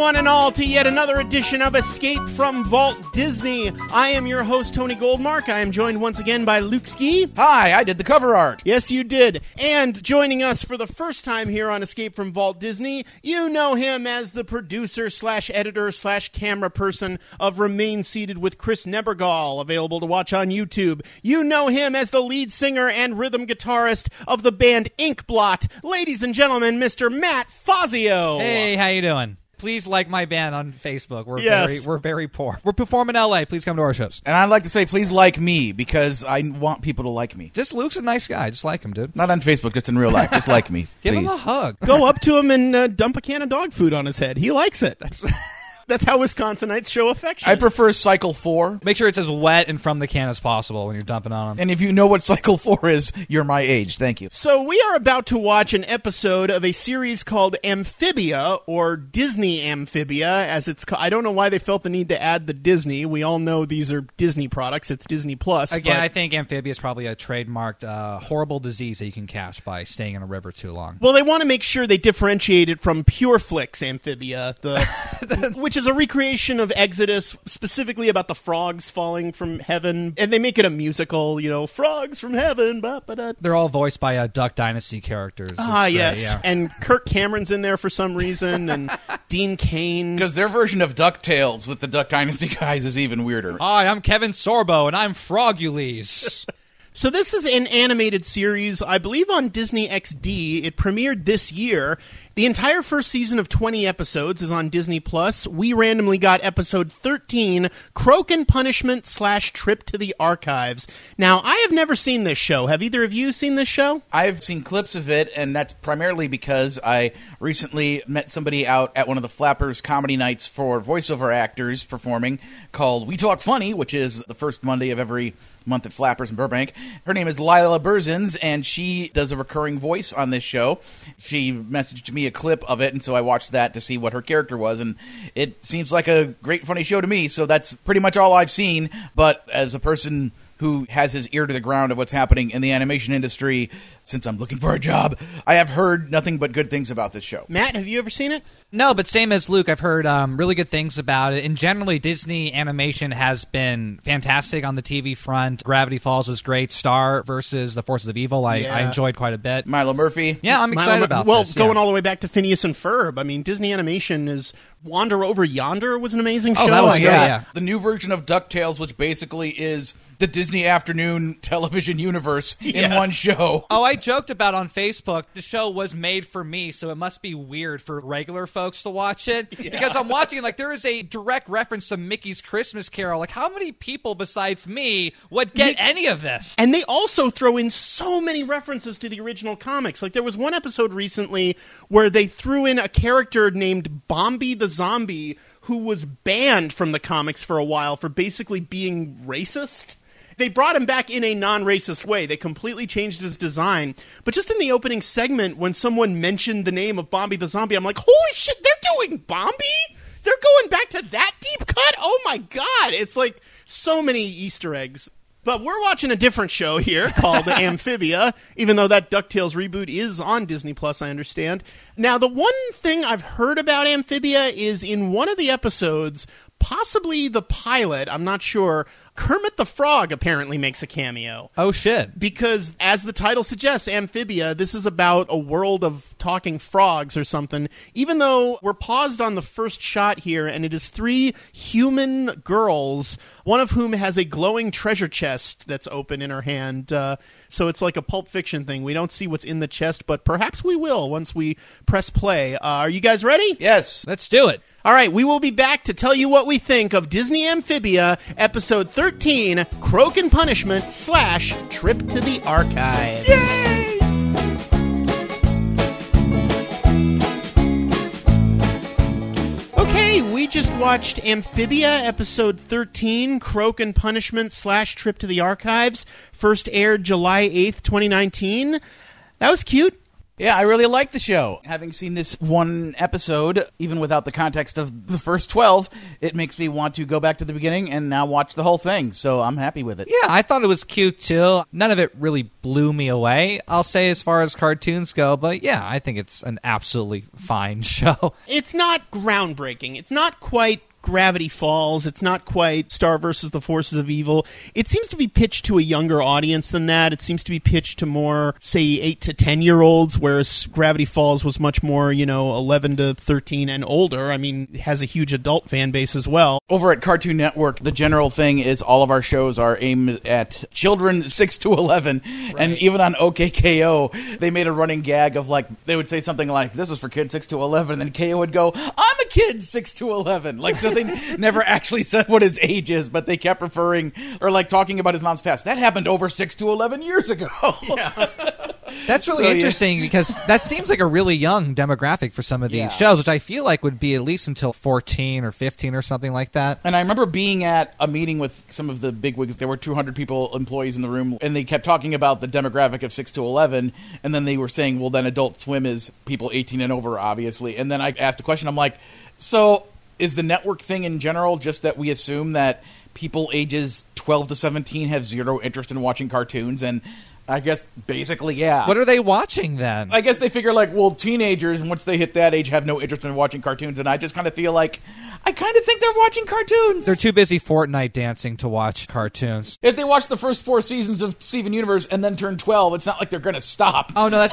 one and all, to yet another edition of Escape from Vault Disney. I am your host, Tony Goldmark. I am joined once again by Luke Ski. Hi, I did the cover art. Yes, you did. And joining us for the first time here on Escape from Vault Disney, you know him as the producer slash editor slash camera person of Remain Seated with Chris Nebergall, available to watch on YouTube. You know him as the lead singer and rhythm guitarist of the band Inkblot. Ladies and gentlemen, Mr. Matt Fazio. Hey, how you doing? Please like my band on Facebook. We're Yes. very we're very poor. We're performing in LA. Please come to our shows. And I'd like to say, please like me because I want people to like me. Just Luke's a nice guy. Just like him, dude. Not on Facebook, just in real life. Just like me, Give please. him a hug. Go up to him and uh, dump a can of dog food on his head. He likes it. That's that's how Wisconsinites show affection. I prefer Cycle 4. Make sure it's as wet and from the can as possible when you're dumping on them. And if you know what Cycle 4 is, you're my age. Thank you. So we are about to watch an episode of a series called Amphibia or Disney Amphibia as it's ca- I don't know why they felt the need to add the Disney. We all know these are Disney products. It's Disney Plus. Again, but- I think amphibia is probably a trademarked uh, horrible disease that you can catch by staying in a river too long. well, they want to make sure they differentiate it from Pure Flix Amphibia, the which is a recreation of Exodus, specifically about the frogs falling from heaven, and they make it a musical. You know, frogs from heaven. Ba, ba, da, They're all voiced by uh, Duck Dynasty characters. Ah, It's great, yes. yeah. And Kirk Cameron's in there for some reason, and Dean Cain. Because their version of DuckTales with the Duck Dynasty guys is even weirder. Hi, I'm Kevin Sorbo, and I'm Frogules. So this is an animated series, I believe on Disney XD. It premiered this year. The entire first season of 20 episodes is on Disney Plus. We randomly got episode 13, Croak and Punishment slash Trip to the Archives. Now, I have never seen this show. Have either of you seen this show? I've seen clips of it, and that's primarily because I recently met somebody out at one of the Flappers comedy nights for voiceover actors performing called We Talk Funny, which is the first Monday of every month at Flappers in Burbank. Her name is Lila Burzins, and she does a recurring voice on this show. She messaged me a clip of it, and so I watched that to see what her character was, and it seems like a great, funny show to me, so that's pretty much all I've seen. But as a person who has his ear to the ground of what's happening in the animation industry since I'm looking for a job, I have heard nothing but good things about this show. Matt, have you ever seen it? No, but same as Luke, I've heard um, really good things about it. And generally, Disney animation has been fantastic on the TV front. Gravity Falls was great. Star versus The Forces of Evil, I, Yeah. I enjoyed quite a bit. Milo Murphy. Yeah, I'm excited Milo- about well, this. going yeah. all the way back to Phineas and Ferb. I mean, Disney Animation is Wander Over Yonder was an amazing Oh, show. that was great, know- yeah. The new version of DuckTales, which basically is the Disney afternoon television universe in Yes. one show. Oh, I joked about on Facebook the show was made for me, so it must be weird for regular folks to watch it. Because I'm watching, like, there is a direct reference to Mickey's Christmas Carol. Like, how many people besides me would get any of this? And they also throw in so many references to the original comics. Like there was one episode recently where they threw in a character named Bombi the Zombie who was banned from the comics for a while for basically being racist. They brought him back in a non-racist way. They completely changed his design. But just in the opening segment when someone mentioned the name of Bombi the Zombie, I'm like, "Holy shit, they're doing Bombi?" They're going back to that deep cut? Oh my god. It's like so many Easter eggs. But we're watching a different show here called Amphibia, even though that DuckTales reboot is on Disney Plus, I understand. Now, the one thing I've heard about Amphibia is in one of the episodes, possibly the pilot, I'm not sure, Kermit the Frog apparently makes a cameo. Oh, shit. because as the title suggests amphibia this is about a world of talking frogs or something. Even though we're paused on the first shot here and it is three human girls one of whom has a glowing treasure chest that's open in her hand. Uh, so it's like a pulp fiction thing. We don't see what's in the chest but perhaps we will once we press play. Uh, are you guys ready? Yes. Let's do it. All right, we will be back to tell you what we think of Disney Amphibia, episode 13, Croak and Punishment slash Trip to the Archives. Yay! Okay, we just watched Amphibia, episode 13, Croak and Punishment slash Trip to the Archives. First aired July 8th, 2019. That was cute. Yeah, I really like the show. Having seen this one episode, even without the context of the first 12, it makes me want to go back to the beginning and now watch the whole thing. So I'm happy with it. Yeah, I thought it was cute too. None of it really blew me away, I'll say, as far as cartoons go. But yeah, I think it's an absolutely fine show. It's not groundbreaking. It's not quite Gravity Falls. It's not quite Star versus the Forces of Evil. It seems to be pitched to a younger audience than that. It seems to be pitched to more, say, 8 to 10 year olds, whereas Gravity Falls was much more, you know, 11 to 13 and older. I mean, it has a huge adult fan base as well. Over at Cartoon Network, the general thing is all of our shows are aimed at children 6 to 11. And even on OKKO, they made a running gag of like, they would say something like, this is for kids 6 to 11. And then KO would go, I'm a kid 6 to 11. Like, so they never actually said what his age is, but they kept referring or like talking about his mom's past. That happened over 6 to 11 years ago. That's really So, yeah. interesting because that seems like a really young demographic for some of these Yeah. shows, which I feel like would be at least until 14 or 15 or something like that. And I remember being at a meeting with some of the bigwigs. There were 200 people, employees in the room, and they kept talking about the demographic of 6 to 11. And then they were saying, well, then Adult Swim is people 18 and over, obviously. And then I asked a question. I'm like, so is the network thing in general just that we assume that people ages 12 to 17 have zero interest in watching cartoons? And I guess basically, yeah. What are they watching then? I guess they figure like, well, teenagers once they hit that age have no interest in watching cartoons, and I just kind of feel like I kind of think they're watching cartoons. They're too busy Fortnite dancing to watch cartoons. if they watch the first four seasons of Steven Universe and then turn twelve, it's not like they're gonna stop. Oh no, that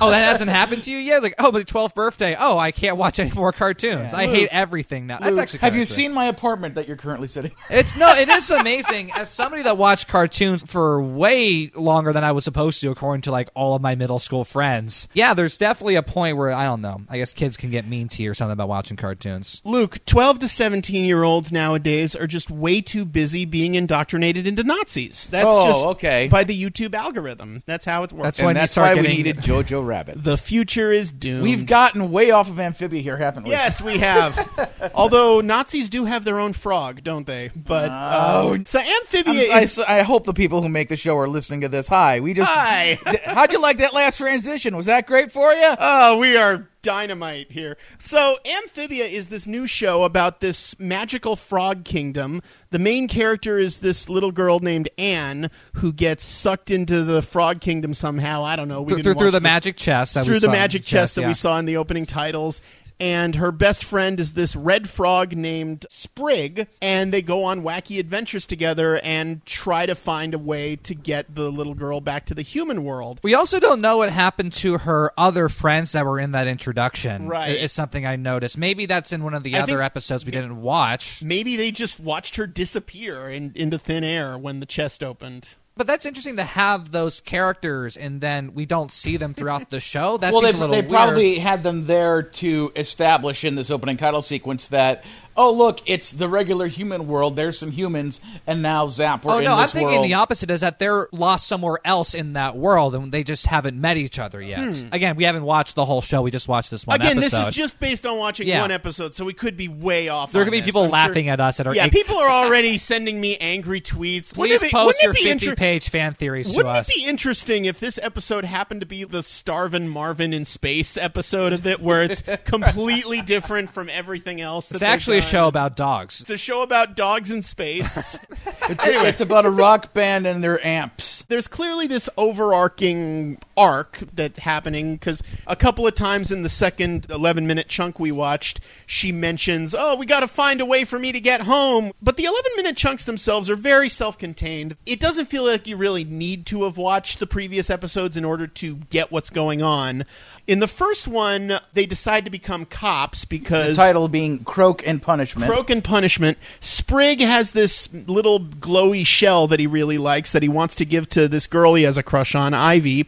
oh that hasn't happened to you yet. Like oh, my 12th birthday. Oh, I can't watch any more cartoons. I hate everything now. That's actually have you seen my apartment that you're currently sitting? It's no, it is amazing. As somebody that watched cartoons for way longer than I was supposed to, according to like all of my middle school friends. Yeah, there's definitely a point where I don't know. I guess kids can get mean to you or something about watching cartoons. Luke, 12 to 17 year olds nowadays are just way too busy being indoctrinated into Nazis. That's Oh, just okay. by the YouTube algorithm. That's how it works. That's and when that's start why we needed Jojo Rabbit. the future is doomed. We've gotten way off of amphibia here, haven't we? Yes, we have. Although Nazis do have their own frog, don't they? But Oh. um, so I'm, amphibia I, is I hope the people who make the show are listening to this. Hi, we just. Hi. How'd you like that last transition? Was that great for you? Oh, we are dynamite here. So, Amphibia is this new show about this magical frog kingdom. The main character is this little girl named Anne who gets sucked into the frog kingdom somehow. I don't know. We Through, didn't through, through watch the magic chest that we through the saw. magic chest that yeah. we saw in the opening titles. And her best friend is this red frog named Sprig, and they go on wacky adventures together and try to find a way to get the little girl back to the human world. We also don't know what happened to her other friends that were in that introduction. Right. Is something I noticed. Maybe that's in one of the I other episodes we didn't watch. Maybe they just watched her disappear in, into thin air when the chest opened. But that's interesting to have those characters and then we don't see them throughout the show. That well, they, a little they probably had them there to establish in this opening title sequence that oh look, it's the regular human world. There's some humans, and now zap we're Oh in no, I'm thinking world. the opposite is that they're lost somewhere else in that world and they just haven't met each other yet. Again, we haven't watched the whole show. We just watched this one Hmm. Again, episode. this is just based on watching Yeah. one episode, so we could be way off. there are gonna be this. people I'm laughing sure- at us at our Yeah, egg- people are already sending me angry tweets. Please Wouldn't it be- post it your 50 inter- page fan theories to Wouldn't it be interesting if this episode happened to be the Starvin Marvin in space episode of it, where it's completely different from everything else? it's that they've actually a done? Show about dogs. It's a show about dogs in space. It's, it's about a rock band and their amps. There's clearly this overarching arc that's happening because a couple of times in the second 11 minute chunk we watched, she mentions, Oh, we got to find a way for me to get home. But the 11 minute chunks themselves are very self contained. It doesn't feel like you really need to have watched the previous episodes in order to get what's going on. In the first one, they decide to become cops because. The title being Croak and Punishment. Croak and Punishment. Sprig has this little glowy shell that he really likes that he wants to give to this girl he has a crush on, Ivy.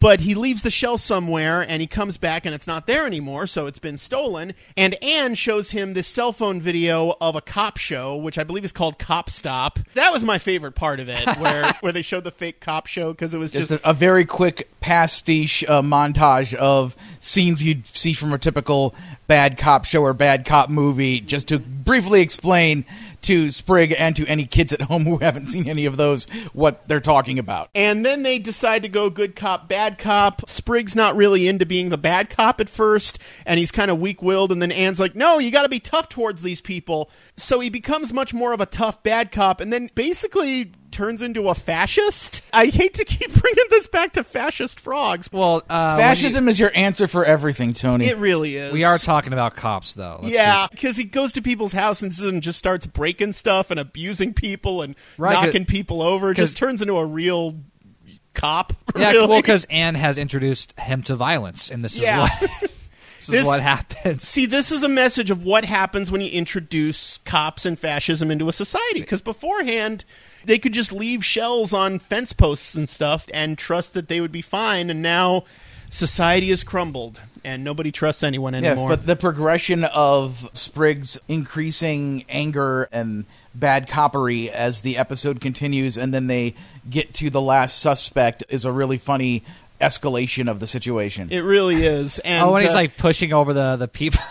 But he leaves the shell somewhere and he comes back and it's not there anymore, so it's been stolen. And Anne shows him this cell phone video of a cop show, which I believe is called Cop Stop. That was my favorite part of it, where where they showed the fake cop show because it was Just just a, a very quick pastiche uh, montage of scenes you'd see from a typical bad cop show or bad cop movie, just to briefly explain to Sprig and to any kids at home who haven't seen any of those what they're talking about. And then they decide to go good cop, bad cop. Sprig's not really into being the bad cop at first, and he's kind of weak willed. And then Anne's like, no, you got to be tough towards these people. So he becomes much more of a tough bad cop, and then basically turns into a fascist. I hate to keep bringing this back to fascist frogs. Well, uh, when Fascism is your answer for everything, Tony. It really is. we are talking about cops, though. Let's yeah, because he goes to people's houses and just starts breaking stuff and abusing people and Right, 'cause- knocking people over. 'cause- Just turns into a real cop. yeah, really. well, because Anne has introduced him to violence, and this is what this, This- is what happens. See, this is a message of what happens when you introduce cops and fascism into a society. Because beforehand, they could just leave shells on fence posts and stuff and trust that they would be fine. And now society has crumbled and nobody trusts anyone anymore. Yes, but the progression of Sprig's increasing anger and bad coppery as the episode continues, and then they get to the last suspect is a really funny escalation of the situation. it really is. And, oh, when he's uh, like pushing over the the people.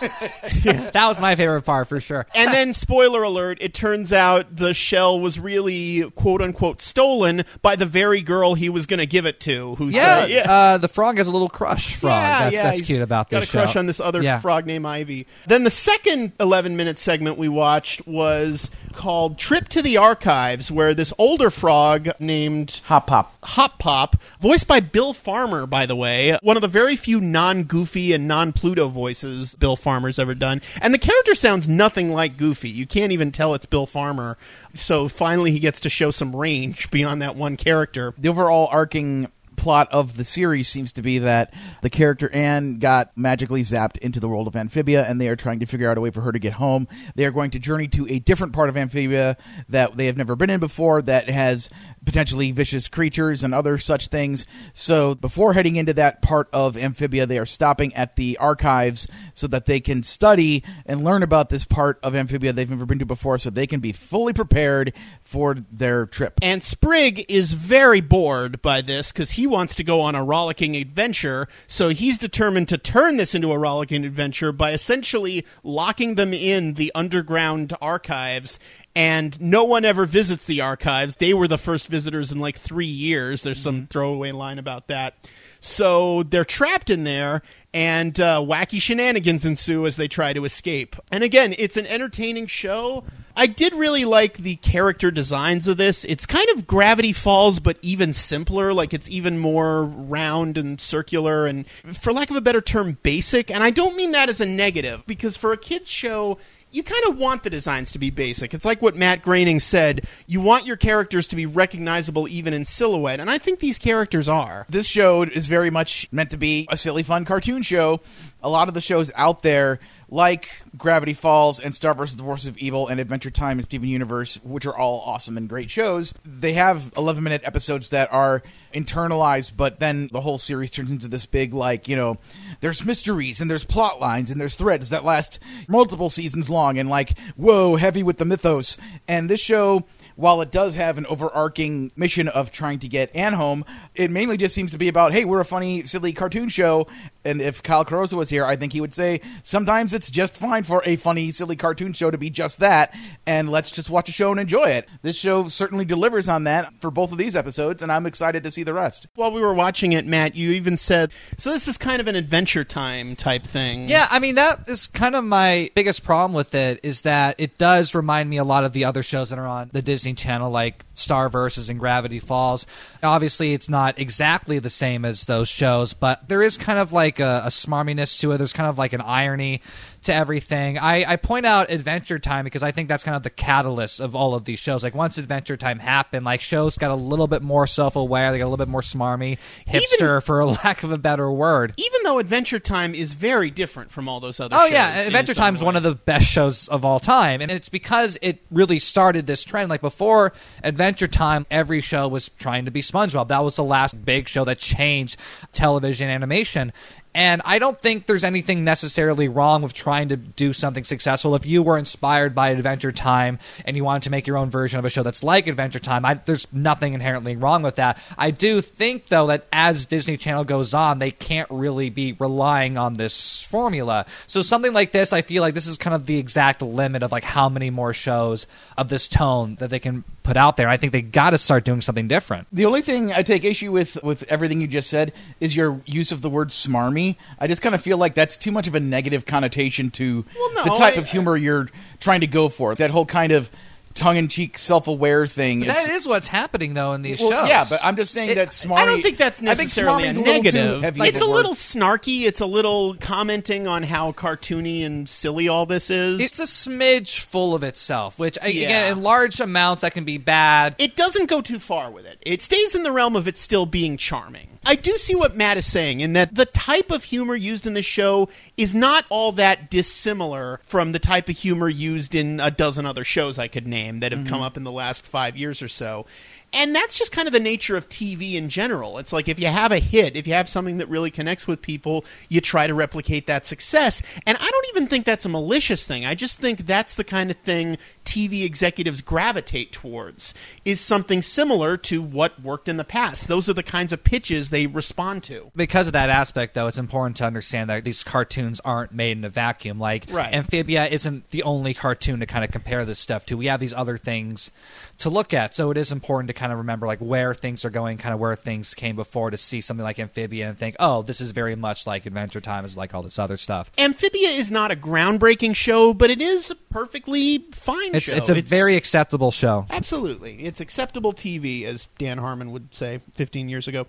that was my favorite part for sure. and then, spoiler alert, it turns out the shell was really quote unquote stolen by the very girl he was going to give it to. Who Yeah, said, yeah. Uh, the frog has a little crush. Frog. Yeah, that's yeah, that's cute about got this a crush show. on this other Yeah. frog named Ivy. Then the second 11 minute segment we watched was called Trip to the Archives, where this older frog named Hop Pop. Hop Pop, voiced by Bill Farmer, by the way, one of the very few non Goofy and non Pluto voices Bill Farmer's ever done. And the character sounds nothing like Goofy. You can't even tell it's Bill Farmer. So finally, he gets to show some range beyond that one character. The overall arcing plot of the series seems to be that the character Anne got magically zapped into the world of Amphibia, and they are trying to figure out a way for her to get home. They are going to journey to a different part of Amphibia that they have never been in before, that has potentially vicious creatures and other such things. So before heading into that part of Amphibia, they are stopping at the archives so that they can study and learn about this part of Amphibia they've never been to before, so they can be fully prepared for their trip. And Sprig is very bored by this because he wants to go on a rollicking adventure. So he's determined to turn this into a rollicking adventure by essentially locking them in the underground archives. And no one ever visits the archives. They were the first visitors in like three years. There's some mm-hmm. throwaway line about that. So they're trapped in there, and uh, wacky shenanigans ensue as they try to escape. And again, it's an entertaining show. I did really like the character designs of this. It's kind of Gravity Falls, but even simpler. Like it's even more round and circular, and for lack of a better term, basic. And I don't mean that as a negative, because for a kids show you kind of want the designs to be basic. It's like what Matt Groening said. You want your characters to be recognizable even in silhouette, and I think these characters are. this show is very much meant to be a silly, fun cartoon show. A lot of the shows out there, like Gravity Falls and Star vs. the Force of Evil and Adventure Time and Steven Universe, which are all awesome and great shows, they have 11 minute episodes that are internalized, but then the whole series turns into this big, like, you know, there's mysteries and there's plot lines and there's threads that last multiple seasons long and, like, whoa, heavy with the mythos. And this show while it does have an overarching mission of trying to get Anne home, it mainly just seems to be about, hey, we're a funny, silly cartoon show. And if Kyle Carrozza was here, I think he would say sometimes it's just fine for a funny, silly cartoon show to be just that, and let's just watch a show and enjoy it. This show certainly delivers on that for both of these episodes, and I'm excited to see the rest. While we were watching it, Matt, you even said, so this is kind of an adventure time type thing. Yeah, I mean that is kind of my biggest problem with it is that it does remind me a lot of the other shows that are on the Disney Channel, like Star Versus and Gravity Falls. Obviously, it's not exactly the same as those shows, but there is kind of like a, a smarminess to it. There's kind of like an irony to everything. I, I point out Adventure Time because I think that's kind of the catalyst of all of these shows. Like once Adventure Time happened, like shows got a little bit more self aware. They got a little bit more smarmy, hipster, for a lack of a better word. Even though Adventure Time is very different from all those other shows. Oh yeah, Adventure Time is one of the best shows of all time, and it's because it really started this trend. Like before Adventure Time, every show was trying to be SpongeBob. That was the last big show that changed television animation. And I don't think there's anything necessarily wrong with trying to do something successful. If you were inspired by Adventure Time and you wanted to make your own version of a show that's like Adventure Time, I, there's nothing inherently wrong with that. I do think, though, that as Disney Channel goes on, they can't really be relying on this formula. So something like this, I feel like this is kind of the exact limit of like how many more shows of this tone that they can put out there. I think they got to start doing something different. The only thing I take issue with with everything you just said is your use of the word smarmy. I just kind of feel like that's too much of a negative connotation to Well, no, the type I- of humor you're trying to go for. That whole kind of tongue-in-cheek, self-aware thing. But that is what's happening though in these well, shows. yeah, but I'm just saying It- that smarmy. I don't think that's I think necessarily smarmy's a little negative. heavy it's a word. little snarky. It's a little commenting on how cartoony and silly all this is. It's a smidge full of itself, which Yeah. again, in large amounts, that can be bad. it doesn't go too far with it. It stays in the realm of it still being charming. I do see what Matt is saying in that the type of humor used in the show is not all that dissimilar from the type of humor used in a dozen other shows I could name that have come mm-hmm. up in the last five years or so. And that's just kind of the nature of TV in general. It's like if you have a hit, if you have something that really connects with people, you try to replicate that success. And I don't even think that's a malicious thing. I just think that's the kind of thing TV executives gravitate towards is something similar to what worked in the past. Those are the kinds of pitches they respond to. because of that aspect, though, it's important to understand that these cartoons aren't made in a vacuum. Like, Right. Amphibia isn't the only cartoon to kind of compare this stuff to. We have these other things to look at, so it is important to kind of remember like where things are going, kind of where things came before, to see something like Amphibia and think, oh, this is very much like Adventure Time, is like all this other stuff. Amphibia is not a groundbreaking show, but it is a perfectly fine It's show. it's a very acceptable show. Absolutely. It's acceptable TV, as Dan Harmon would say 15 years ago.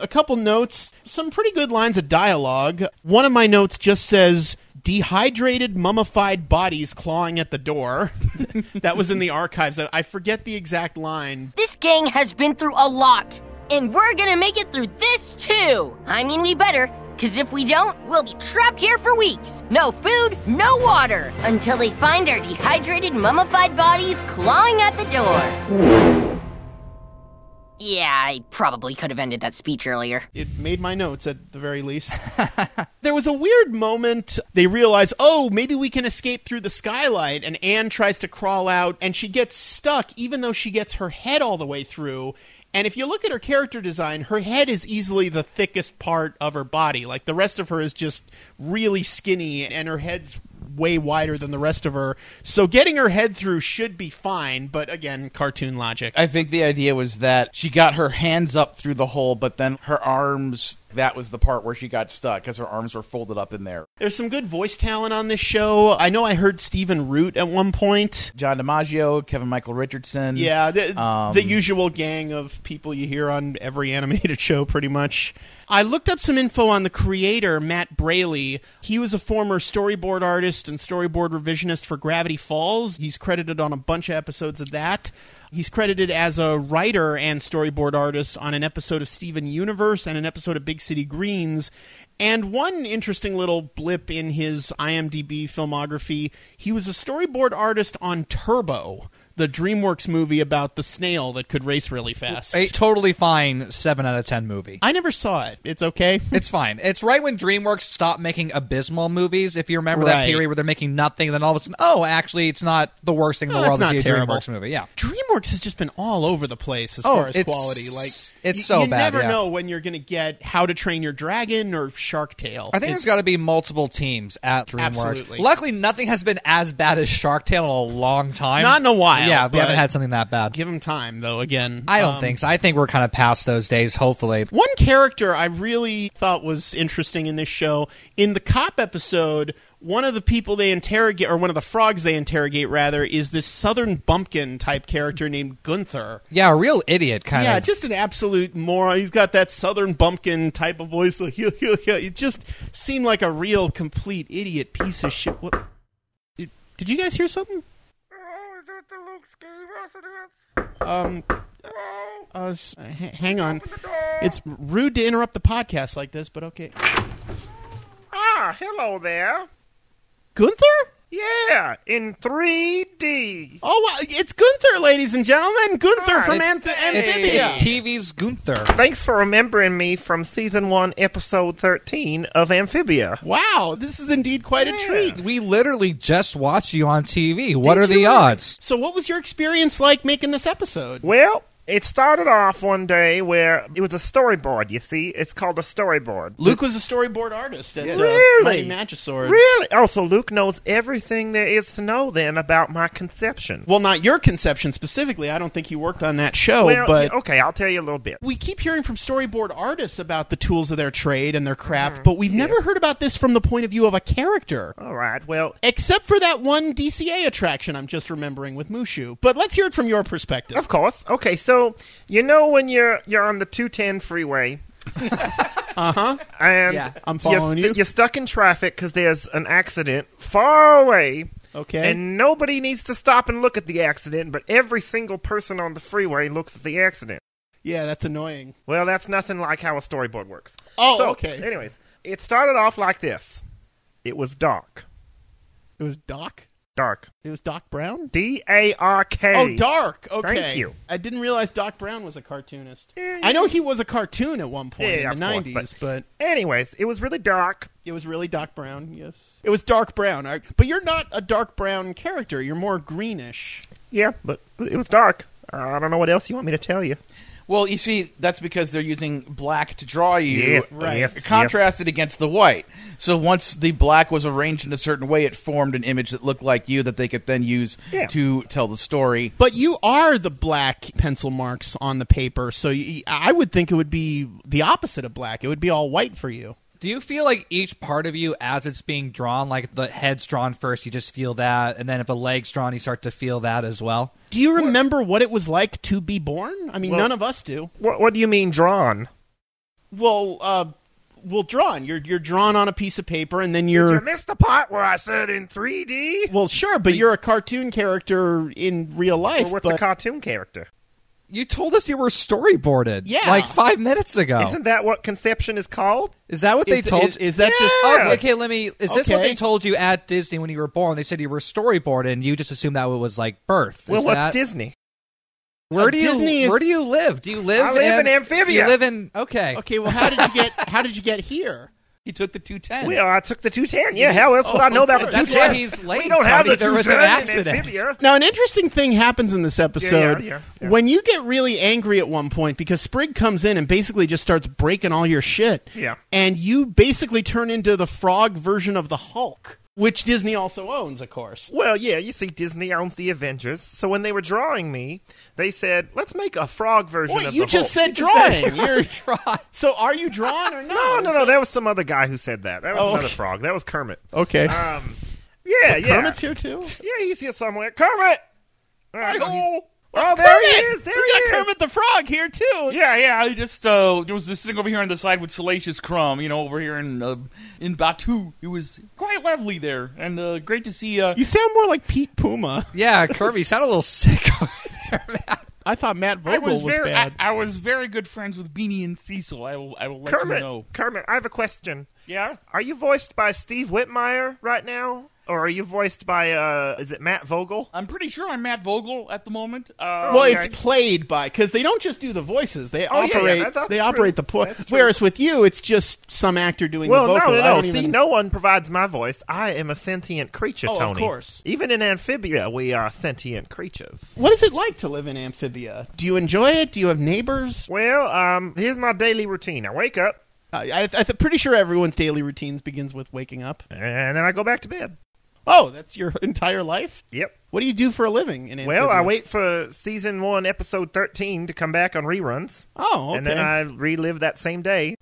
A couple notes, some pretty good lines of dialogue. One of my notes just says, dehydrated, mummified bodies clawing at the door. that was in the archives. I forget the exact line. This gang has been through a lot, and we're gonna make it through this too. I mean, we better, because if we don't, we'll be trapped here for weeks. No food, no water, until they find our dehydrated, mummified bodies clawing at the door. Yeah, I probably could have ended that speech earlier. It made my notes at the very least. there was a weird moment. They realize, oh, maybe we can escape through the skylight. And Anne tries to crawl out, and she gets stuck, even though she gets her head all the way through. And if you look at her character design, her head is easily the thickest part of her body. Like the rest of her is just really skinny, and her head's way wider than the rest of her. So getting her head through should be fine, but again, cartoon logic. I think the idea was that she got her hands up through the hole, but then her arms. That was the part where she got stuck because her arms were folded up in there. There's some good voice talent on this show. I know I heard Stephen Root at one point. John DiMaggio, Kevin Michael Richardson. Yeah, the, Um, the usual gang of people you hear on every animated show, pretty much. I looked up some info on the creator, Matt Braly. He was a former storyboard artist and storyboard revisionist for Gravity Falls. He's credited on a bunch of episodes of that. He's credited as a writer and storyboard artist on an episode of Steven Universe and an episode of Big City Greens. And one interesting little blip in his IMDb filmography, he was a storyboard artist on Turbo, the DreamWorks movie about the snail that could race really fast. A totally fine seven out of ten movie. I never saw it. It's okay. It's fine. It's right when DreamWorks stopped making abysmal movies. If you remember that Right. period where they're making nothing, and then all of a sudden, oh, actually, it's not the worst thing in the world it's to see a. DreamWorks movie. Yeah. DreamWorks has just been all over the place as Oh, far as it's- quality. Like it's y- so you bad, never yeah. know when you're going to get How to Train Your Dragon or Shark Tale. I think there's got to be multiple teams at DreamWorks. Absolutely. Luckily, nothing has been as bad as Shark Tale in a long time. Not in a while, Yeah, we haven't had something that bad. Give him time, though. Again, I don't Um, think so. I think we're kind of past those days. Hopefully, One character I really thought was interesting in this show in the cop episode. One of the people they interrogate, or one of the frogs they interrogate, rather, is this Southern bumpkin type character named Gunther. yeah, a real idiot kind Yeah, of. Yeah, just an absolute moron. He's got that Southern bumpkin type of voice. It just seemed like a real complete idiot piece of shit. What? Did you guys hear something? Um, uh, h- hang on. It's rude to interrupt the podcast like this, but okay. Ah, hello there. Gunther? Yeah, in 3D. Oh, wow. it's Gunther, ladies and gentlemen. Gunther Ah, from it's- Amph- It's, Amphibia. it's TV's Gunther. Thanks for remembering me from season 1, episode 13 of Amphibia. Wow, this is indeed quite a treat. We literally just watched you on TV. What Did are the you? odds? So, what was your experience like making this episode? Well, it started off one day where it was a storyboard, you see. It's called a storyboard. Luke was a storyboard artist at uh, Really? Mighty Magiswords. Really? Oh, so Luke knows everything there is to know then about my conception. Well, not your conception specifically. I don't think he worked on that show, well, but okay, I'll tell you a little bit. we keep hearing from storyboard artists about the tools of their trade and their Mm-hmm. craft, but we've never heard about this from the point of view of a character. All right, well, Except for that one DCA attraction I'm just remembering with Mushu. But let's hear it from your perspective. Of course. Okay, so you know when you're you're on the 210 freeway. uh-huh. And Yeah, I'm you're following st- you. You're stuck in traffic because there's an accident far away. Okay. And nobody needs to stop and look at the accident, but every single person on the freeway looks at the accident. yeah, that's annoying. Well, that's nothing like how a storyboard works. Oh, So, okay. Anyways, it started off like this. It was dark. It was Doc? Dark. It was Doc Brown? D A R K. Oh, Dark. Okay. Thank you. I didn't realize Doc Brown was a cartoonist. Yeah, I know he was a cartoon at one point Yeah, in the course, 90s, but Anyways, it was really dark. it was really Doc Brown, yes. It was dark brown. I- But you're not a dark brown character. You're more greenish. Yeah, but it was dark. I don't know what else you want me to tell you. Well, you see, that's because they're using black to draw you, Yeah, right. yes, contrasted against the white. So once the black was arranged in a certain way, it formed an image that looked like you that they could then use Yeah. to tell the story. But you are the black pencil marks on the paper, so you, I would think it would be the opposite of black. It would be all white for you. Do you feel like each part of you, as it's being drawn, like the head's drawn first, you just feel that, and then if a leg's drawn, you start to feel that as well? Do you remember what it was like to be born? I mean, Well- none of us do. What, what do you mean drawn? Well, uh, well, drawn. You're you're drawn on a piece of paper, and then you're you miss the part where I said in 3D? well, sure, but you're a cartoon character in real life. Well, what's but a cartoon character? You told us you were storyboarded, Yeah. like five minutes ago. Isn't that what conception is called? Is that what they is, told? is, is that just Oh, okay, let me. Is this what Okay. they told you at Disney when you were born? They said you were storyboarded, and you just assumed that it was like birth. Is Well, what's that, Disney? Where Uh, do you Disney is- Where do you live? Do you live? I live in Amphibia. You live in okay. okay? Well, how did you get how did you get here? He took the 210. Well, I took the 210. Yeah, how else what I oh, know about the 210. That's why he's late. We don't have Tony. the There was an accident. Now, an interesting thing happens in this episode. yeah, yeah. When you get really angry at one point because Sprig comes in and basically just starts breaking all your shit. Yeah. And you basically turn into the frog version of the Hulk, which Disney also owns, of course. Well, yeah, you see, Disney owns the Avengers. So when they were drawing me, they said, let's make a frog version Wait, of you the just Hulk. said drawing. You're Try. so are you drawn or No, not? no, no, no. that was some other guy who said that. That was Oh, another okay. frog. That was Kermit. Okay. Um, yeah, yeah. Kermit's here too. Yeah, he's here somewhere. Kermit! Uh, Hi-ho! Oh, there he is! There we he got is! Kermit the Frog here too. Yeah, yeah. I just uh, was just sitting over here on the side with Salacious Crumb, you know, over here in uh, in Batuu. It was quite lovely there, and uh, great to see. Uh, You sound more like Pete Puma. Yeah, Kirby, you sound a little sick over there, man. I thought Matt I Vogel was was, very, bad. I, I was very good friends with Beany and Cecil. I will, I will let Kermit, you know. Kermit, I have a question. Yeah. Are you voiced by Steve Whitmire right now? Or are you voiced by, uh, is it Matt Vogel? I'm pretty sure I'm Matt Vogel at the moment. Uh, well, okay. it's played by because they don't just do the voices; they Oh, yeah, yeah, operate. that- they true. operate the po- Whereas with you, it's just some actor doing Well, the vocal. no, I no, don't no. See, even- no one provides my voice. I am a sentient creature, Oh, of course. Even in Amphibia, we are sentient creatures. What is it like to live in Amphibia? Do you enjoy it? Do you have neighbors? Well, um, here's my daily routine. I wake up, Uh, I, I'm pretty sure everyone's daily routines begins with waking up. and then I go back to bed. Oh, that's your entire life. Yep. What do you do for a living in Amphibia? Well, I wait for season one, episode 13 to come back on reruns. Oh, okay. And then I relive that same day.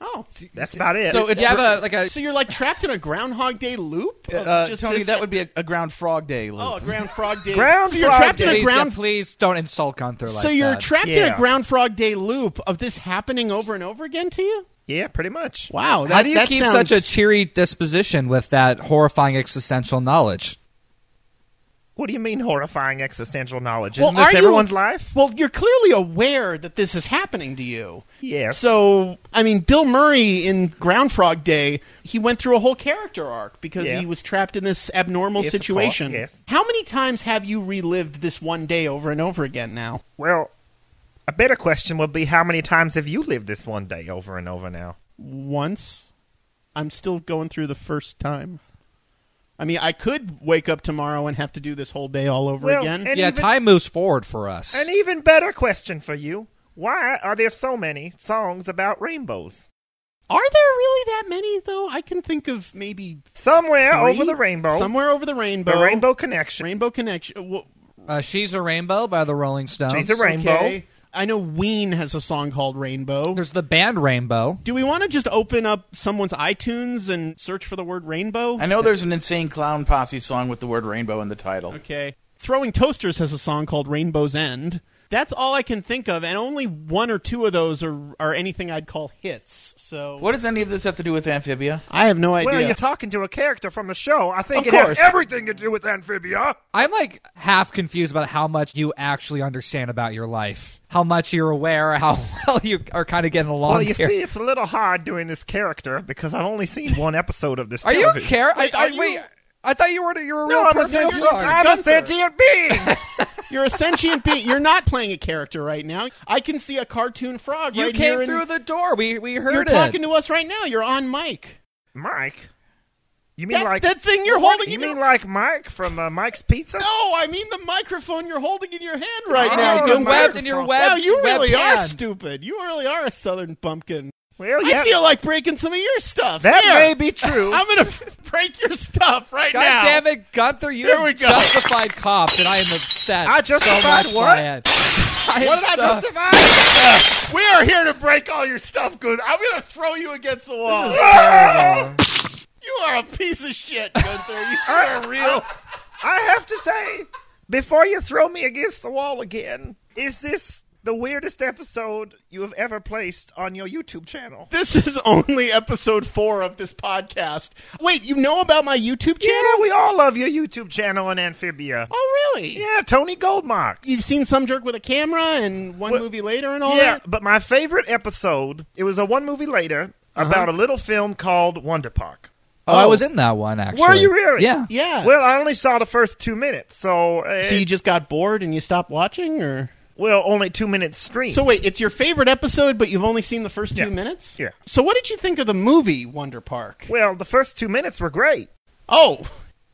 oh, That's about it. So it's Do you have a like a? so you're like trapped in a Groundhog Day loop? uh, just Tony, this- that would be a, a ground frog day. Luke. Oh, a Ground Frog Day. Ground so you're Frog trapped in a Please, yeah, ground. please don't insult Gunther like so you're that. trapped in a Ground Frog Day loop of this happening over and over again to you. Yeah, pretty much. Wow, that, How do you keep sounds- such a cheery disposition with that horrifying existential knowledge? What do you mean horrifying existential knowledge? Well, Isn't this are you- everyone's life? Well, you're clearly aware that this is happening to you. Yeah. So, I mean, Bill Murray in Groundhog Day, he went through a whole character arc because Yeah. he was trapped in this abnormal Yes, situation. yes. How many times have you relived this one day over and over again now? Well, a better question would be how many times have you lived this one day over and over now? Once. I'm still going through the first time. I mean, I could wake up tomorrow and have to do this whole day all over Well, again. yeah, even- time moves forward for us. An even better question for you. Why are there so many songs about rainbows? Are there really that many, though? I can think of maybe Somewhere three? over the rainbow. Somewhere over the rainbow. The Rainbow Connection. Rainbow Connection. Well, Uh, She's a Rainbow by the Rolling Stones. She's a Rainbow. okay. I know Ween has a song called Rainbow. There's the band Rainbow. Do we want to just open up someone's iTunes and search for the word rainbow? I know there's an insane clown posse song with the word rainbow in the title. Okay. Throwing Toasters has a song called Rainbow's End. That's all I can think of, and only one or two of those are, are anything I'd call hits. So What does any of this have to do with Amphibia? I have no idea. Well, you're talking to a character from a show. I think Of it course. has everything to do with Amphibia. I'm like half confused about how much you actually understand about your life. How much you're aware, how well you are kind of getting along Well, you here. see, it's a little hard doing this character because I've only seen one episode of this are you television. care? Wait, I, I, are you- I thought you were you were a No, real, I'm per- a, sentient. I'm a sentient being. You're a sentient being. You're not playing a character right now. I can see a cartoon frog You right came here. in- through the door. We we heard You're it. talking to us right now. You're on mic. Mike? You mean That, like that thing you're What? holding You mean your like Mike from uh, Mike's Pizza? No, I mean the microphone you're holding in your hand right In now. your- Oh, your the web in your microphone. web. Wow, you really webbed are stupid. You really are a southern pumpkin. Well, I feel like breaking some of your stuff. that Here. may be true. I'm gonna break your stuff right God now. damn it, Gunther! You Here have we go. justified cops, and I am upset. I so justified much what? I What am did I so- justify? we are here to break all your stuff, good. I'm gonna throw you against the wall. You are a piece of shit, Gunther. You are a real. I have to say, before you throw me against the wall again, is this the weirdest episode you have ever placed on your YouTube channel? This is only episode four of this podcast. Wait, you know about my YouTube channel? Yeah, we all love your YouTube channel on Amphibia. Oh, really? Yeah, Tony Goldmark. You've seen some jerk with a camera and one Well, movie later and all Yeah, that? but my favorite episode, it was a one movie later Uh-huh. about a little film called Wonder Park. Oh, I was in that one actually. Were you really? Yeah. Yeah. Well, I only saw the first two minutes, so uh, so you just got bored and you stopped watching, or well, only two minutes stream. so? Wait, it's your favorite episode, but you've only seen the first two Yeah. minutes. Yeah. So what did you think of the movie Wonder Park? well, the first two minutes were great. Oh,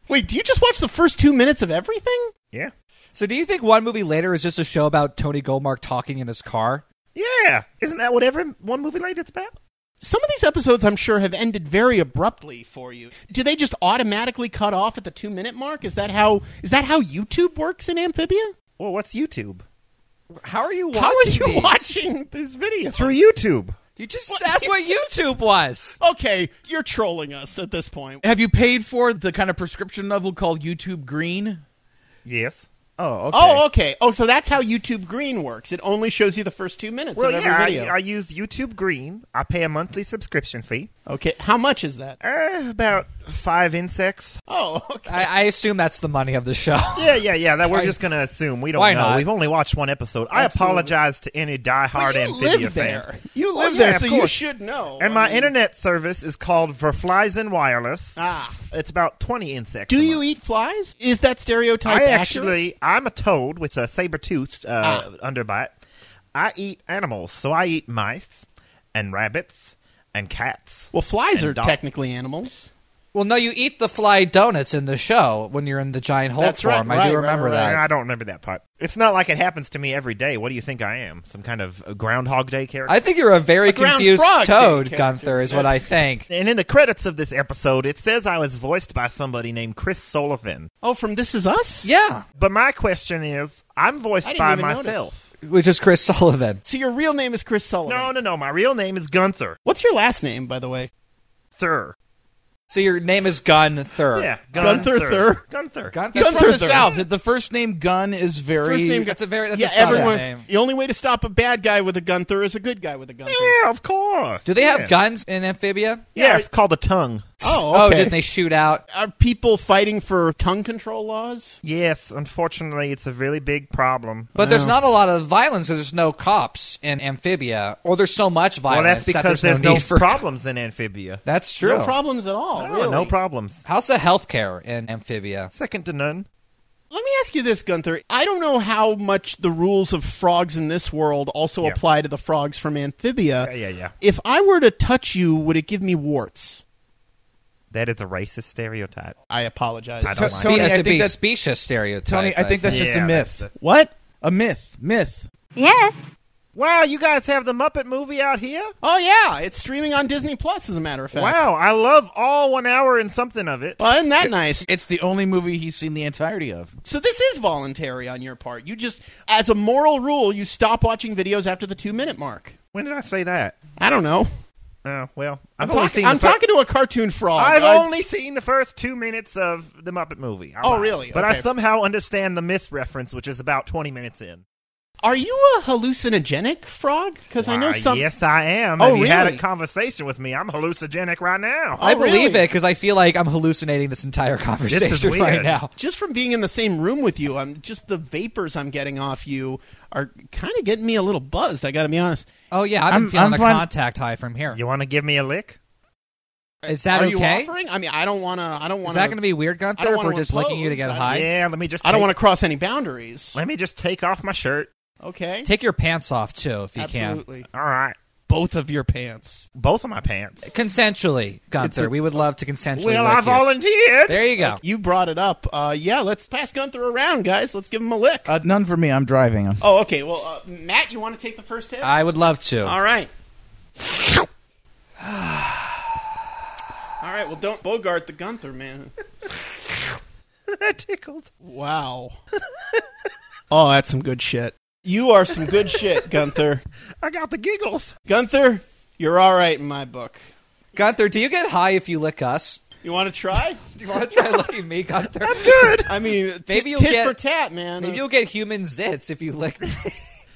wait, do you just watch the first two minutes of everything? Yeah, So, do you think one movie later is just a show about Tony Goldmark talking in his car? yeah. Isn't that what every one movie later it's about? Some of these episodes, I'm sure, have ended very abruptly for you. Do they just automatically cut off at the two minute mark? Is that how is that how YouTube works in Amphibia? Well, what's YouTube? How are you watching? How are you these? watching these videos? Through YouTube. You just asked what YouTube was. Okay, you're trolling us at this point. Have you paid for the kind of prescription level called YouTube Green? Yes. Oh, okay. Oh, okay. Oh, so that's how YouTube Green works. It only shows you the first two minutes Well, of every yeah, video. I, I use YouTube Green. I pay a monthly subscription fee. okay, how much is that? Uh, about five insects. Oh, okay. I, I assume that's the money of the show. Yeah, yeah, yeah. That we're I- just gonna assume. We don't Why know. not? We've only watched one episode. I apologize to any diehard But you amphibia live there. fans. You live yeah, there, of so you should know. And I my mean- internet service is called Verflizen Wireless. Ah. It's about 20 insects. Do a you month. eat flies? Is that stereotype I accurate? I'm a toad with a saber tooth uh, Ah. underbite. I eat animals, so I eat mice and rabbits and cats. Well, flies are technically animals. Well, no, you eat the fly donuts in the show when you're in the giant Hulk That's right. I right, do right, remember right. that. I don't remember that part. It's not like it happens to me every day. What do you think I am? Some kind of a Groundhog Day character? I think you're a very A confused toad. Gunther, is what I think. and in the credits of this episode, it says I was voiced by somebody named Chris Sullivan. Oh, from This Is Us? Yeah, But my question is, I'm voiced I didn't by even notice. myself. which is Chris Sullivan. So your real name is Chris Sullivan. No, no, no. My real name is Gunther. What's your last name, by the way? Thur. So your name is Gunther. Yeah, Gunther Thur. Gunther. Gunther. It's from Gunther the Thur. South. The first name Gun is very. First name That's a very that's yeah, a southern everyone. name. The only way to stop a bad guy with a Gunther is a good guy with a Gunther. Yeah, of course. Do they have guns in Amphibia? Yeah, it's called a tongue. Oh, Oh, didn't they shoot out? Are people fighting for tongue control laws? Yes, unfortunately, it's a really big problem. But there's not a lot of violence. There's no cops in Amphibia, or there's so much violence. Well, violence that's that because there's, there's no no for. problems in Amphibia. That's true. No problems at all. Oh, really. no problems. How's the healthcare in Amphibia? Second to none. Let me ask you this, Gunther. I don't know how much the rules of frogs in this world also Yeah. apply to the frogs from Amphibia. Yeah, yeah, yeah. If I were to touch you, would it give me warts? That is a racist stereotype. I apologize. I don't So- like Tony, Spe- I think be that's- specious stereotype. Tony, I think that's just a Yeah, myth. that's What? A myth. Myth. Yes. Wow, you guys have the Muppet movie out here? Oh yeah, it's streaming on Disney Plus. As a matter of fact. Wow, I love all one hour and something of it. Well, isn't that nice? It's the only movie he's seen the entirety of. So this is voluntary on your part. You just, as a moral rule, you stop watching videos after the two minute mark. When did I say that? I don't know. Oh, well, I've I'm, only talking- seen I'm fir- talking to a cartoon frog. I've I- only seen the first two minutes of the Muppet movie. I Oh, lied. really? But Okay. I somehow understand the myth reference, which is about 20 minutes in. Are you a hallucinogenic frog? Because I know Why, some. Yes, I am. Oh, Have you had really? a conversation with me? I'm hallucinogenic right now. I Oh, believe really? it because I feel like I'm hallucinating this entire conversation right weird. now. Just from being in the same room with you, I'm just the vapors I'm getting off you are kind of getting me a little buzzed. I got to be honest. Oh yeah, I've been I'm- feeling I'm a fine- contact high from here. You want to give me a lick? Is that are okay? you offering? I mean, I don't want to. I don't want. Is that going to be weird, I Gunther? don't If wanna we're just licking you to impose. get I- high, Yeah, let me just. I don't want to cross any boundaries. Let me just take off my shirt. Okay. take your pants off too if you can. Absolutely. All right, Both of your pants. both of my pants. Consensually, Gunther. a- we would love to consensually. Well, lick I you. volunteered. There you go. You brought it up. Uh, yeah, let's pass Gunther around, guys. Let's give him a lick. Uh, none for me. I'm driving. Him. Oh, okay. Well, uh, Matt, you want to take the first hit? I would love to. All right. All right. Well, don't bogart the Gunther, man. that tickled. Wow. oh, that's some good shit. You are some good shit, Gunther. I got the giggles. Gunther, you're all right in my book. Gunther, do you get high if you lick us? You want to try? Do you want to try licking me, Gunther? I'm Good. I mean, tit- Maybe you'll tit get- for tat, man. Maybe you'll get human zits if you lick me.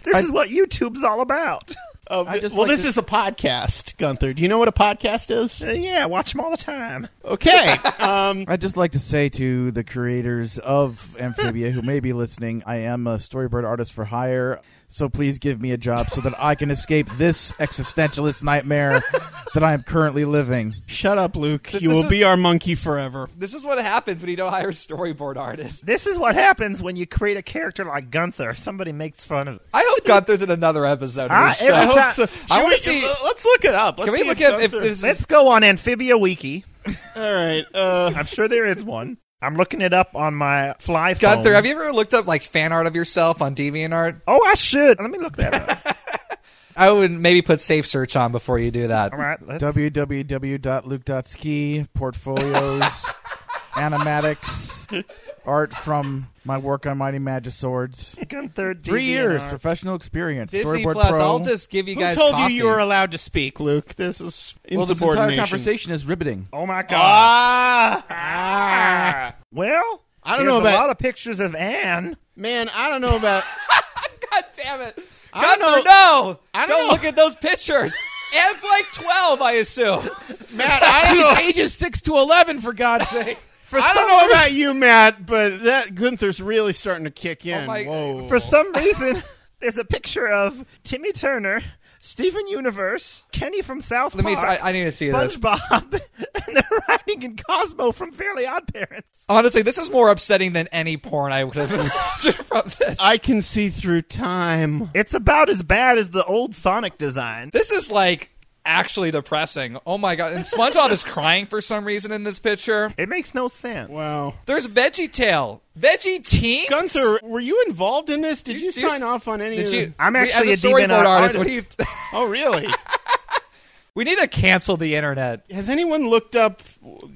This is what YouTube's all about. Uh, I just well, like this to- is a podcast, Gunther. Do you know what a podcast is? Uh, yeah, watch them all the time. Okay. Um, I'd just like to say to the creators of Amphibia who may be listening, I am a storyboard artist for hire. So please give me a job so that I can escape this existentialist nightmare that I am currently living. shut up, Luke. This you will isn't- be our monkey forever. this is what happens when you don't hire storyboard artists. This is what happens when you create a character like Gunther. Somebody makes fun of it. I hope Gunther's in another episode of this show. every I hope so. I wanna see- uh, Let's look it up. Let's Can we look at if Gunther- this Let's is go on Amphibia Wiki. All right. Uh, I'm sure there is one. I'm looking it up on my fly phone. Gunther? Have you ever looked up like fan art of yourself on DeviantArt? Oh, I should. Let me look that up. I would maybe put safe search on before you do that. All right. Let's, www.luke.ski, portfolios, animatics, art from my work on Mighty Magiswords. Gunther. Three years, DeviantArt. professional experience. Disney Storyboard Plus. Pro. I'll just give you who guys. told coffee. you you were allowed to speak, Luke? This is well, this entire conversation is riveting. Oh my god. Ah, ah. well, I don't there's know a about lot of pictures of Anne. man. I don't know about. God damn it! I don't Gunther, know. no! I don't know. look at those pictures. Anne's like twelve, I assume. Matt, I don't know. ages 6 to 11, for God's sake. For I some, don't know about you, Matt, but that Gunther's really starting to kick oh in. Oh my- Whoa. For some reason, there's a picture of Timmy Turner, Steven Universe, Kenny from South Let me. Park, I, I need to see this. And they're writing in Cosmo from Fairly Odd Parents. Honestly, this is more upsetting than any porn I would have imagined from this. I can see through time. It's about as bad as the old Sonic design. This is like actually depressing. Oh my god! And SpongeBob is crying for some reason in this picture. It makes no sense. Wow. There's Veggie Tail, Veggie Teens. Gunther, were you involved in this? Did You- you, you- sign off on any Did of you? the- I'm we- actually as a a storyboard DeviantArt artist. What you? artist. Oh, really? We need to cancel the internet. Has anyone looked up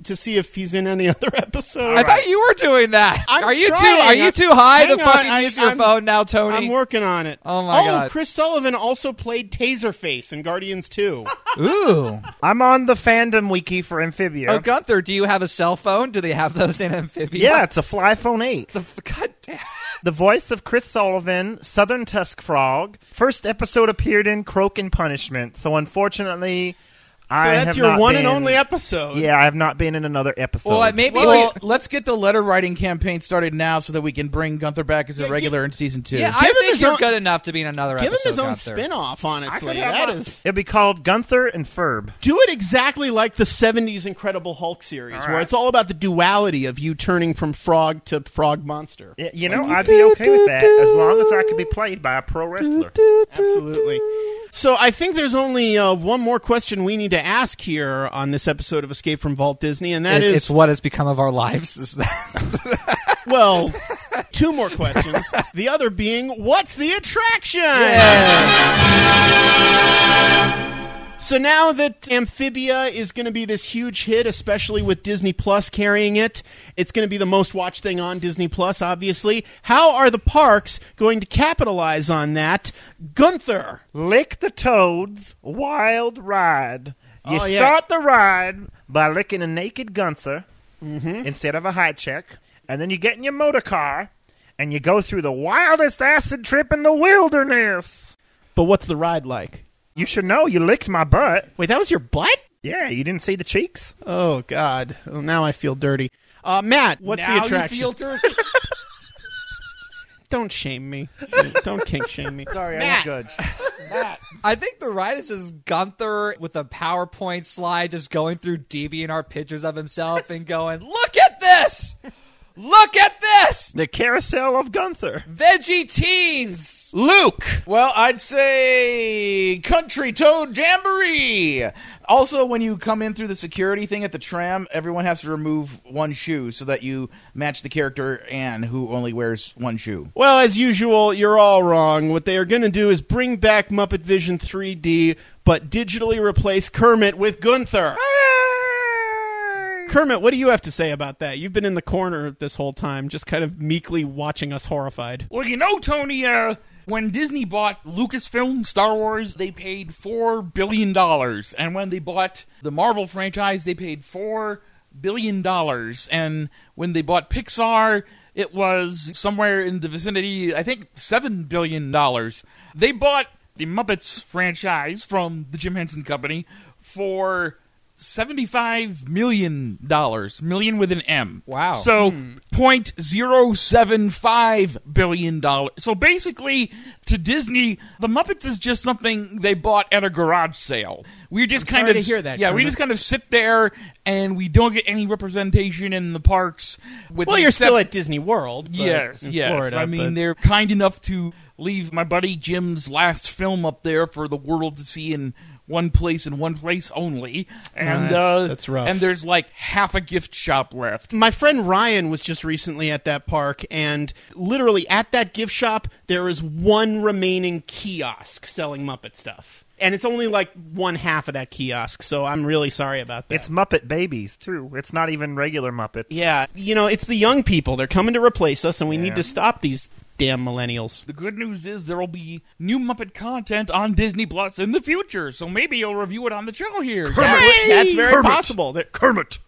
to see if he's in any other episode? I thought you were doing that. I'm are you too? Are you too high Hang to on, fucking I- use your I'm- phone now, Tony? I'm working on it. Oh, my oh, God. Chris Sullivan also played Taserface in Guardians 2. Ooh. I'm on the fandom wiki for Amphibia. Oh, Gunther, do you have a cell phone? Do they have those in Amphibia? yeah, it's a Fly Phone 8. It's a f- God damn. The voice of Chris Sullivan, Southern Tusk Frog. First episode appeared in Croak and Punishment, so unfortunately, I that's your not one and only episode. Yeah, I have not been in another episode. Well, maybe Well, we- let's get the letter writing campaign started now so that we can bring Gunther back as a regular in season two. yeah, Give I him think his you're own- good enough to be in another Give him episode. his own Gunther. spin-off, honestly. could have That my- is It'll be called Gunther and Ferb. do it exactly like the 70s Incredible Hulk series, where it's all about the duality of you turning from frog to frog monster. Y- You know, I'd be okay with that as long as I could be played by a pro wrestler. Absolutely. So I think there's only uh, one more question we need to ask here on this episode of Escape from Vault Disney, and that It's, is, it's what has become of our lives. Is that well, two more questions. the other being, what's the attraction? So now that Amphibia is going to be this huge hit, especially with Disney Plus carrying it, it's going to be the most watched thing on Disney Plus, obviously. How are the parks going to capitalize on that? Gunther. Lick the Toads Wild Ride. You Oh, yeah. start the ride by licking a naked Gunther mm-hmm. instead of a high check, and then you get in your motor car and you go through the wildest acid trip in the wilderness. But what's the ride like? You should know you licked my butt. Wait, that was your butt? Yeah, you didn't see the cheeks? Oh God! Well, now I feel dirty. Uh, Matt, what's now the attraction? you feel dirty. Don't shame me. Don't kink shame me. Sorry, I'm Matt. a judge. I think the ride is just Gunther with a PowerPoint slide, just going through DeviantArt pictures of himself and going, "Look at this! Look at this! The Carousel of Gunther. Veggie teens." Luke. Well, I'd say Country Toad Jamboree. Also, when you come in through the security thing at the tram, everyone has to remove one shoe so that you match the character Anne, who only wears one shoe. Well, as usual, you're all wrong. What they are going to do is bring back Muppet Vision 3D, but digitally replace Kermit with Gunther. Kermit, what do you have to say about that? You've been in the corner this whole time, just kind of meekly watching us horrified. Well, you know, Tony, uh, when Disney bought Lucasfilm Star Wars, they paid four billion dollars, and when they bought the Marvel franchise, they paid four billion dollars, and when they bought Pixar, it was somewhere in the vicinity, I think, seven billion dollars. They bought the Muppets franchise from the Jim Henson Company for. Seventy-five million dollars, million with an M. Wow. So hmm. point zero seven five billion dollars. So basically, to Disney, the Muppets is just something they bought at a garage sale. We just I'm kind of to hear that, Yeah, we just kind of sit there and we don't get any representation in the parks. With Well, the you're excep- still at Disney World. but Yes, yes. Florida, I mean, but- they're kind enough to leave my buddy Jim's last film up there for the world to see in one place and one place only. And that's- uh, that's rough. And there's like half a gift shop left. my friend Ryan was just recently at that park, and literally at that gift shop, there is one remaining kiosk selling Muppet stuff. And it's only like one half of that kiosk, so I'm really sorry about that. It's Muppet Babies, too. It's not even regular Muppet. yeah, you know, it's the young people. They're coming to replace us, and we need to stop these damn millennials. The good news is there will be new Muppet content on Disney Plus in the future, so maybe you'll review it on the show here. That's, that's very Kermit. possible. That- Kermit,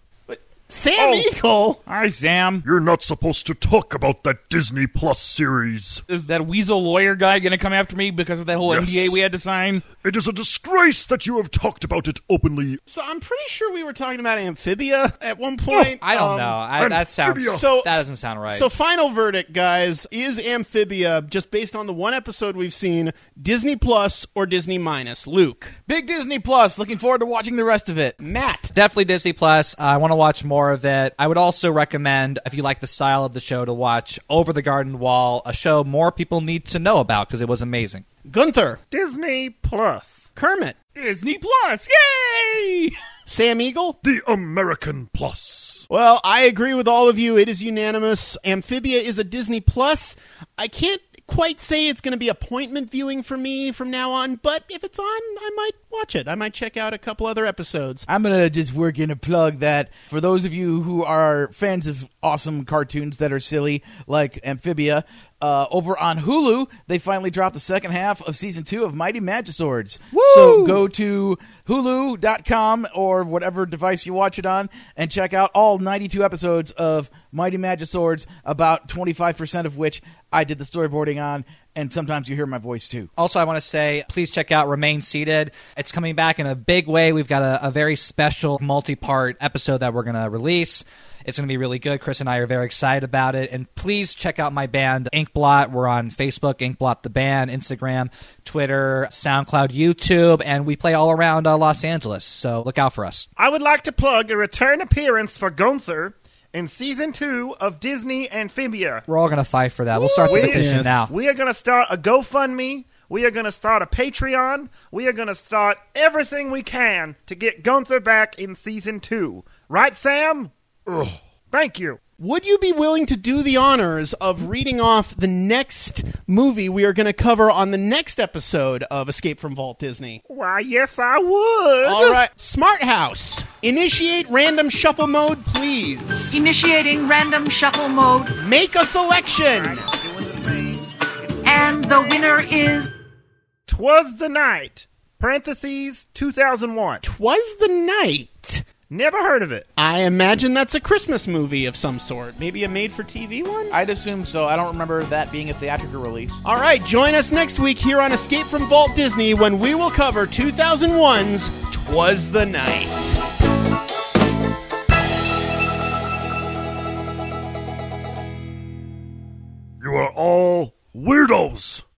Sam Oh. Eagle. Hi, Sam. you're not supposed to talk about that Disney Plus series. Is that weasel lawyer guy going to come after me because of that whole Yes. NDA we had to sign? It is a disgrace that you have talked about it openly. So I'm pretty sure we were talking about Amphibia at one point. I don't Um, know. I, that sounds. Amphibia. So- that doesn't sound right. So, final verdict, guys: is Amphibia just based on the one episode we've seen Disney Plus or Disney minus? Luke, Big Disney Plus. Looking forward to watching the rest of it. Matt, Definitely Disney Plus. I want to watch more of it. I would also recommend, if you like the style of the show, to watch Over the Garden Wall, a show more people need to know about because it was amazing. Gunther, Disney Plus. Kermit, Disney Plus. Yay! Sam Eagle. The American Plus. Well, I agree with all of you. It is unanimous. Amphibia is a Disney Plus. I can't quite say it's going to be appointment viewing for me from now on, but if it's on, I might watch it. I might check out a couple other episodes. I'm gonna just work in a plug that for those of you who are fans of awesome cartoons that are silly, like Amphibia, uh, over on Hulu, they finally dropped the second half of season two of Mighty Magiswords. So go to Hulu.com or whatever device you watch it on and check out all 92 episodes of Mighty Magiswords, about 25% of which I did the storyboarding on. And sometimes you hear my voice too. Also, I want to say, please check out Remain Seated. It's coming back in a big way. We've got a, a very special multi part episode that we're going to release. It's going to be really good. Chris and I are very excited about it. And please check out my band, Inkblot. We're on Facebook, Inkblot the band, Instagram, Twitter, SoundCloud, YouTube, and we play all around uh, Los Angeles. So look out for us. I would like to plug a return appearance for Gunther in season two of Disney Amphibia. We're all going to fight for that. We'll start the We- petition now. We are going to start a GoFundMe. We are going to start a Patreon. We are going to start everything we can to get Gunther back in season two. Right, Sam? Ugh. Thank you. Would you be willing to do the honors of reading off the next movie we are going to cover on the next episode of Escape from Vault Disney? Why, yes, I would. All right, Smart House. Initiate random shuffle mode, please. Initiating random shuffle mode, Make a selection. Doing and the winner is Twas the night. Parentheses 2001. Twas the night. Never heard of it. I imagine that's a Christmas movie of some sort. Maybe a made for TV one? I'd assume so. I don't remember that being a theatrical release. All right, join us next week here on Escape from Vault Disney when we will cover 2001's Twas the Night. You are all weirdos.